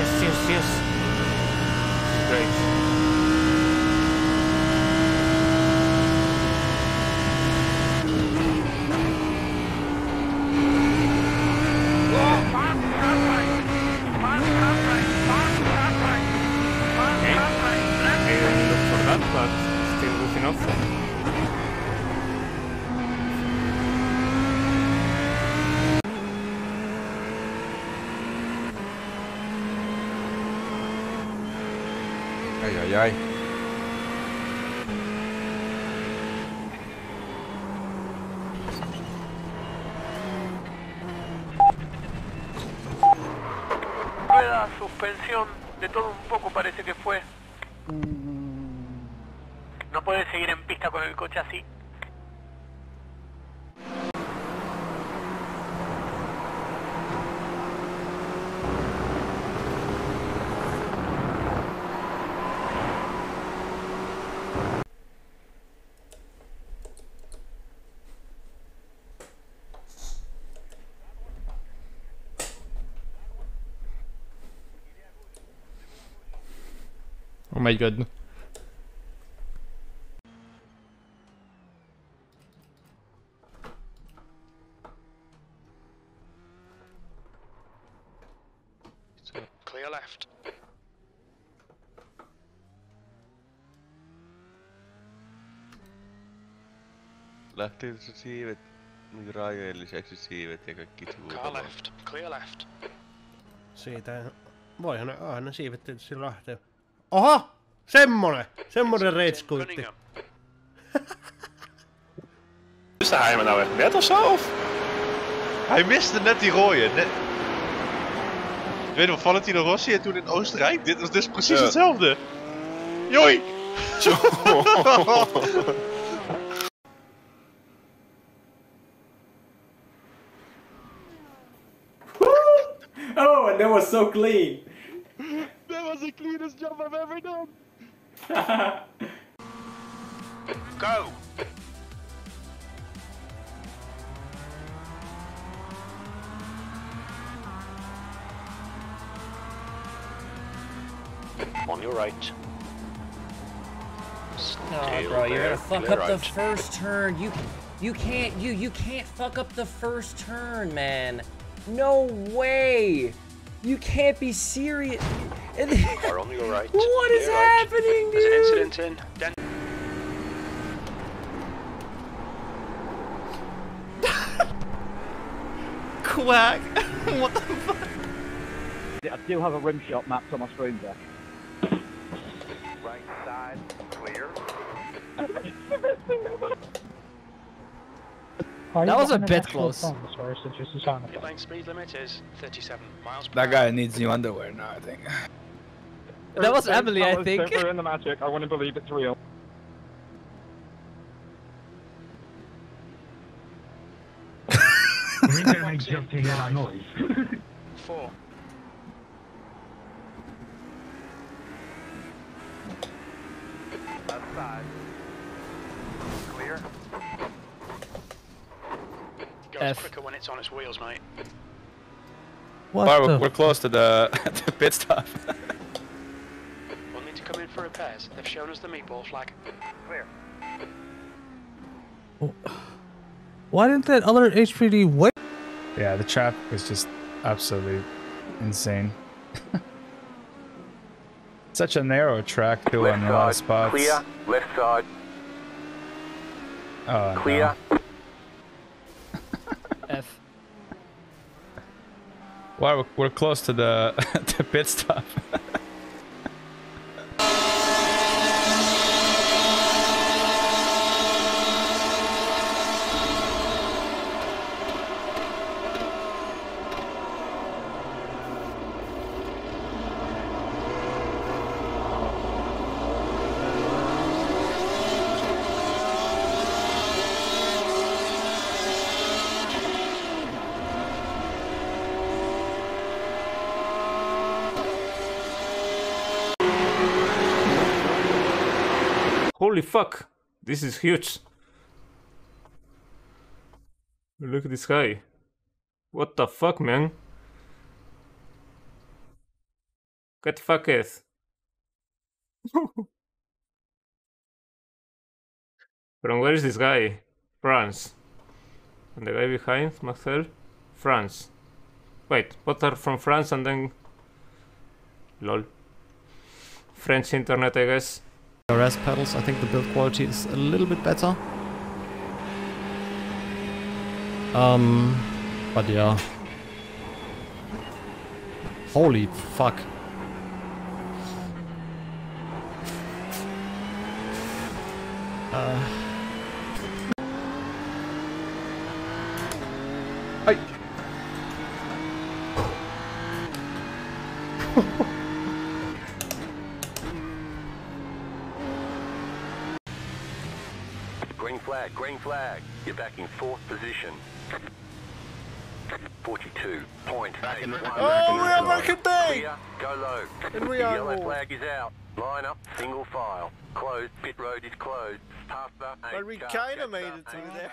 isso, isso, isso. Três. Ai ai. Rueda, suspensión, de todo un poco parece que fue. No puedes seguir en pista con el coche así. Oh my god. Clear left. Lähtee se siivet, niin rajojen lisäksi siivet ja kaikki Car suuta. left. Clear left. Siitä voihan ne aina siivet tietysti lähteä. Oha! Semmonen! Semmonen reitskuitti. Is de Heimer nou echt net of zo? Of? Hij miste net die rode. Net... Ik weet nog, Valentino Rossi en toen in Oostenrijk. Dit was dus precies Ja. hetzelfde. Joi! Oh, and that was so clean. That was the cleanest job I've ever done. Go! On your right. No, Still bro, you're gonna fuck clear up the first turn. You, you can't, you, you can't fuck up the first turn, man. No way. You can't be serious. Car on your right. What is right. happening, There's an dude? incident in. Den- Quack! what the fuck? I do have a rim shot mapped on my screen there. Right side, clear. That was a bit close. Your lane speed limit is 37 miles per That guy needs new underwear now, I think. That was Emily, I think. in the magic. I want to believe it's real. Four. Left side. Clear. Goes F. quicker when it's on its wheels, mate. Alright, we're, we're close to the, the pit stop. We'll need to come in for repairs. They've shown us the meatball flag. Clear. Why didn't that other HPD wait? Yeah, the traffic was just absolutely insane. Such a narrow track too on a lot of spots. Clear. Left side. Oh, no. Clear. F. Well, we're, we're close to the, the pit stop. Holy fuck! This is huge! Look at this guy. What the fuck, man? Get fucked. From where is this guy? France. And the guy behind, Marcel? France. Wait, both are from France and then... Lol. French internet, I guess. RS pedals, I think the build quality is a little bit better. Um, but yeah. Holy fuck. Uh. Green flag, green flag. You're back in fourth position. 42.8. Oh, we are back at day! Go low. And we the are yellow flag is out. Line up, single file. Closed, pit road is closed. Past the But we kinda made it through there.